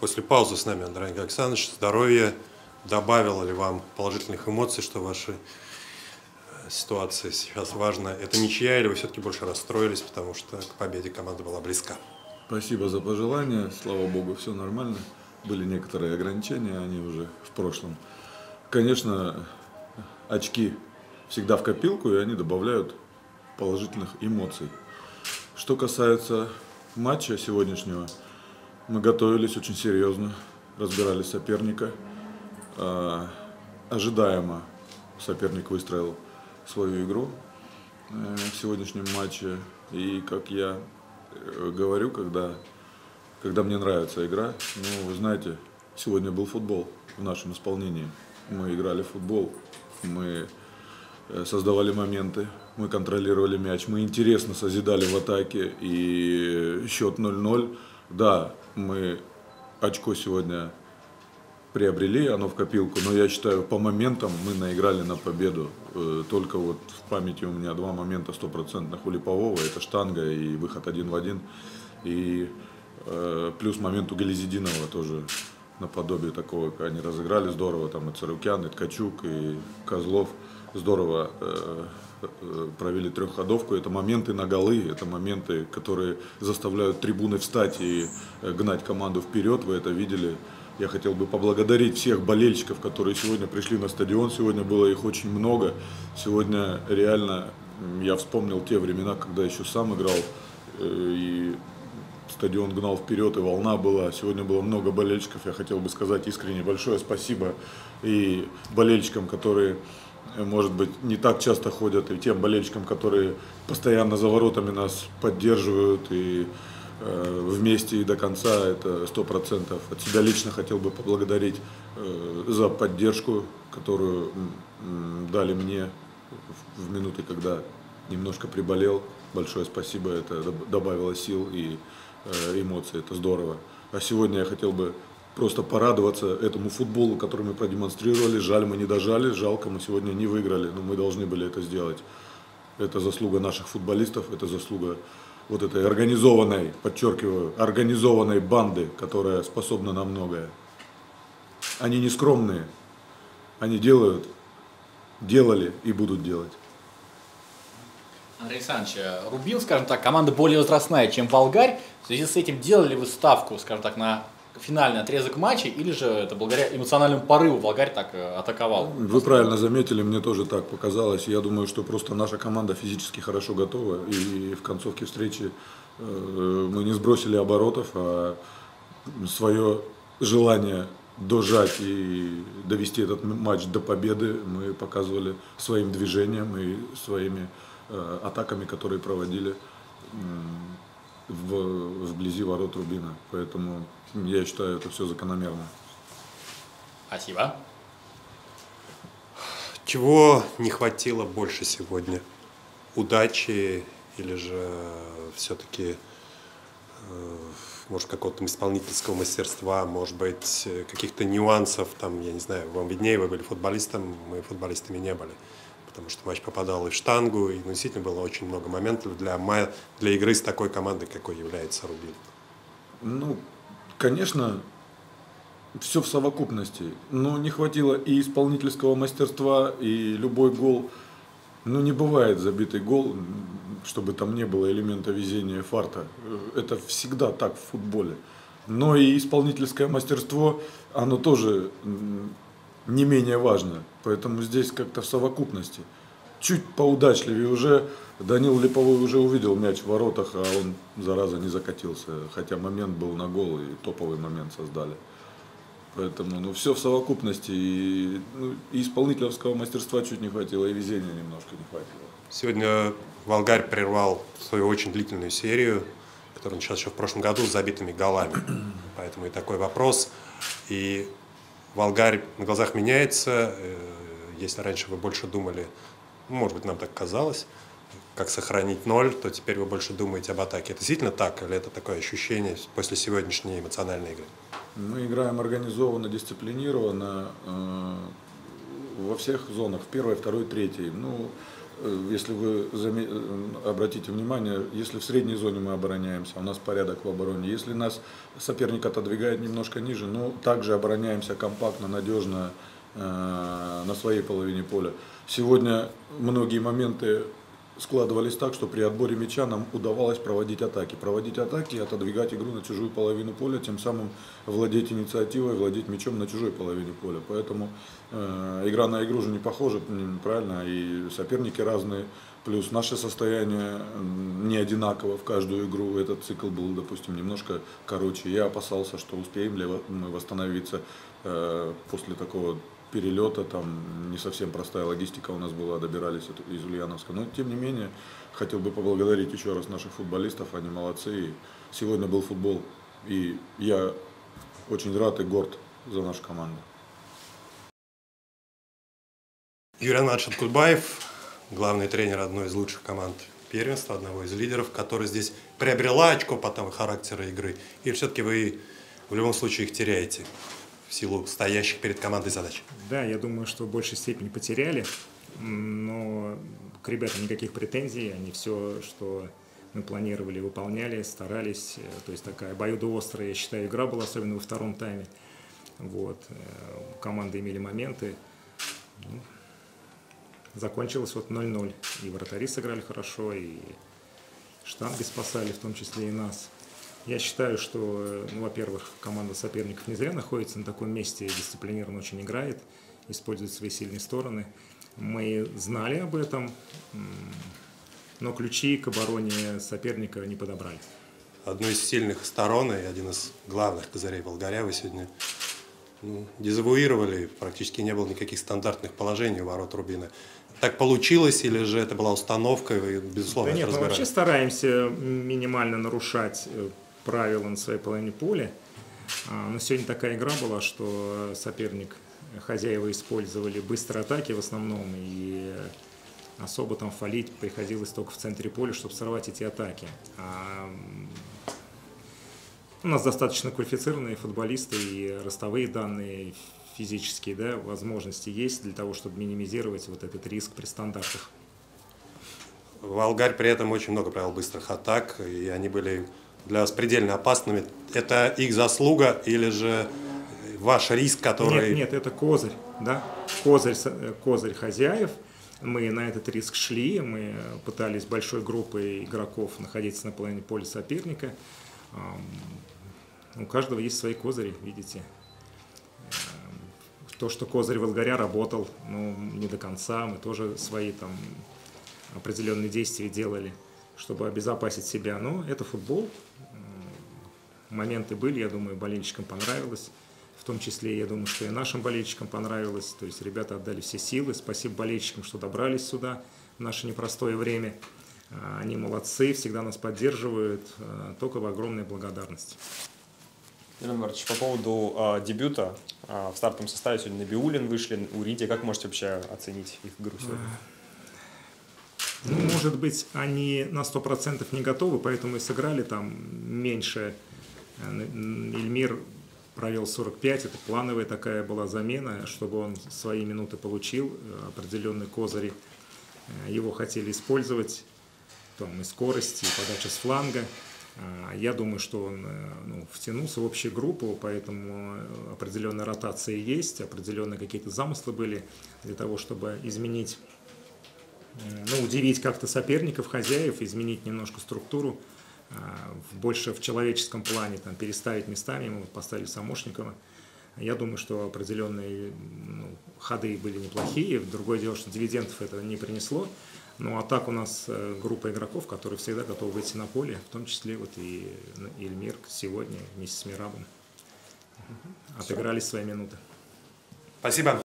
после паузы с нами, Андрей Александрович. Здоровье добавило ли вам положительных эмоций, что ваша э, ситуация сейчас важна? Это ничья или вы все-таки больше расстроились, потому что к победе команда была близка? Спасибо за пожелания. Слава Богу, все нормально. Были некоторые ограничения, они уже в прошлом. Конечно, очки всегда в копилку, и они добавляют положительных эмоций. Что касается матча сегодняшнего, мы готовились очень серьезно, разбирали соперника. А, ожидаемо соперник выстроил свою игру э, в сегодняшнем матче. И как я э, говорю, когда, когда мне нравится игра, ну, вы знаете, сегодня был футбол в нашем исполнении. Мы играли в футбол, мы э, создавали моменты, мы контролировали мяч, мы интересно созидали в атаке и счет 0-0. Да, мы очко сегодня приобрели, оно в копилку, но я считаю, по моментам мы наиграли на победу. Э, только вот в памяти у меня два момента стопроцентных у Липового, это штанга и выход один в один. И э, плюс момент у Гализидинова тоже наподобие такого, они разыграли здорово, там и Царукян, и Ткачук, и Козлов здорово э, э, провели трехходовку. Это моменты на голы, это моменты, которые заставляют трибуны встать и э, гнать команду вперед. Вы это видели. Я хотел бы поблагодарить всех болельщиков, которые сегодня пришли на стадион. Сегодня было их очень много. Сегодня реально я вспомнил те времена, когда еще сам играл. И стадион гнал вперед, и волна была. Сегодня было много болельщиков. Я хотел бы сказать искренне большое спасибо и болельщикам, которые может быть, не так часто ходят, и тем болельщикам, которые постоянно за воротами нас поддерживают и э, вместе и до конца, это сто процентов. От себя лично хотел бы поблагодарить э, за поддержку, которую э, дали мне в, в минуты, когда немножко приболел. Большое спасибо, это добавило сил и э, эмоций, это здорово. А сегодня я хотел бы просто порадоваться этому футболу, который мы продемонстрировали. Жаль, мы не дожали, жалко, мы сегодня не выиграли, но мы должны были это сделать. Это заслуга наших футболистов, это заслуга вот этой организованной, подчеркиваю, организованной банды, которая способна на многое. Они не скромные, они делают, делали и будут делать. Андрей Александрович, Рубин, скажем так, команда более возрастная, чем Волгарь. В связи с этим делали вы ставку, скажем так, на финальный отрезок матча, или же это благодаря эмоциональному порыву Волгарь так э, атаковал? Вы правильно заметили, мне тоже так показалось. Я думаю, что просто наша команда физически хорошо готова, и в концовке встречи э, мы не сбросили оборотов, а свое желание дожать и довести этот матч до победы мы показывали своим движением и своими э, атаками, которые проводили в, вблизи ворот Рубина. Поэтому я считаю, это все закономерно. Спасибо. Чего не хватило больше сегодня? Удачи или же все-таки э, может какого-то исполнительского мастерства, может быть каких-то нюансов, там, я не знаю, вам виднее, вы были футболистом, мы футболистами не были потому что матч попадал и в штангу, и ну, действительно было очень много моментов для, для игры с такой командой, какой является Рубин. Ну, конечно, все в совокупности. Но не хватило и исполнительского мастерства, и любой гол. Ну, не бывает забитый гол, чтобы там не было элемента везения фарта. Это всегда так в футболе. Но и исполнительское мастерство, оно тоже не менее важно. Поэтому здесь как-то в совокупности. Чуть поудачливее уже Данил Липовой уже увидел мяч в воротах, а он, зараза, не закатился. Хотя момент был на гол и топовый момент создали. Поэтому, ну, все в совокупности. И, ну, и исполнительского мастерства чуть не хватило, и везения немножко не хватило. Сегодня Волгарь прервал свою очень длительную серию, которая началась еще в прошлом году с забитыми голами. Поэтому и такой вопрос. И Волгарь на глазах меняется. Э, если раньше вы больше думали, ну, может быть, нам так казалось, как сохранить ноль, то теперь вы больше думаете об атаке. Это действительно так, или это такое ощущение после сегодняшней эмоциональной игры? Мы играем организованно, дисциплинированно э, во всех зонах, в первой, второй, третьей. Ну, если вы э, обратите внимание, если в средней зоне мы обороняемся, у нас порядок в обороне. Если нас соперник отодвигает немножко ниже, ну, также обороняемся компактно, надежно э, на своей половине поля. Сегодня многие моменты складывались так, что при отборе мяча нам удавалось проводить атаки. Проводить атаки и отодвигать игру на чужую половину поля, тем самым владеть инициативой, владеть мячом на чужой половине поля. Поэтому э, игра на игру же не похожа, правильно, и соперники разные. Плюс наше состояние не одинаково в каждую игру. Этот цикл был, допустим, немножко короче. Я опасался, что успеем ли мы восстановиться э, после такого перелета, там не совсем простая логистика у нас была, добирались из Ульяновска. Но тем не менее, хотел бы поблагодарить еще раз наших футболистов, они молодцы. И сегодня был футбол, и я очень рад и горд за нашу команду. Юрий Анатольевич Кульбаев, главный тренер одной из лучших команд первенства, одного из лидеров, который здесь приобрела очко по тому характера игры. И все-таки вы в любом случае их теряете в силу стоящих перед командой задач. Да, я думаю, что в большей степени потеряли, но к ребятам никаких претензий, они все, что мы планировали, выполняли, старались. Э, То есть такая обоюдоострая, я считаю, игра была, особенно во втором тайме. Вот. э, Команды имели моменты. Ну, Закончилось вот 0-0. И вратари сыграли хорошо, и штанги спасали, в том числе и нас. Я считаю, что, э, ну, во-первых, команда соперников не зря находится на таком месте, дисциплинированно очень играет, использует свои сильные стороны. Мы знали об этом, но ключи к обороне соперника не подобрали. Одной из сильных сторон и один из главных козырей Болгаря вы сегодня ну, дезавуировали, практически не было никаких стандартных положений у ворот Рубина. Так получилось или же это была установка, и безусловно, Да нет, мы вообще стараемся минимально нарушать правила на своей половине поля. А, Но сегодня такая игра была, что соперник, хозяева использовали быстрые атаки в основном, и особо там фалить приходилось только в центре поля, чтобы сорвать эти атаки. А, у нас достаточно квалифицированные футболисты и ростовые данные, физические да, возможности есть для того, чтобы минимизировать вот этот риск при стандартах. Волгарь при этом очень много провел быстрых атак, и они были для вас предельно опасными. Это их заслуга или же ваш риск, который... Нет, нет, это козырь, да, козырь, э, козырь хозяев. Мы на этот риск шли, мы пытались большой группой игроков находиться на половине поля соперника. У каждого есть свои козыри, видите. То, что козырь Волгаря работал, ну, не до конца, мы тоже свои там определенные действия делали, чтобы обезопасить себя. Но это футбол, моменты были, я думаю, болельщикам понравилось. В том числе, я думаю, что и нашим болельщикам понравилось. То есть ребята отдали все силы. Спасибо болельщикам, что добрались сюда в наше непростое время. А, Они молодцы, всегда нас поддерживают. А, Только в огромной благодарности. Юрий Эдуардович, по поводу а, дебюта а, в стартовом составе сегодня Набиулин вышли, Уриди. Как можете вообще оценить их игру сегодня? Ну, может быть, они на 100% не готовы, поэтому и сыграли там меньше. Эльмир провел 45, это плановая такая была замена, чтобы он свои минуты получил, э, определенные козыри. Э, Его хотели использовать, там и скорость, и подача с фланга. А, Я думаю, что он э, ну, втянулся в общую группу, поэтому определенная ротация есть, определенные какие-то замыслы были для того, чтобы изменить ну, удивить как-то соперников, хозяев, изменить немножко структуру, а, больше в человеческом плане, там, переставить местами, мы поставили Самошникова. Я думаю, что определенные ну, ходы были неплохие. Другое дело, что дивидендов это не принесло. Ну а так у нас э, группа игроков, которые всегда готовы выйти на поле, в том числе вот и ну, Ильмир сегодня вместе с Мирабом. Отыграли свои минуты. Спасибо.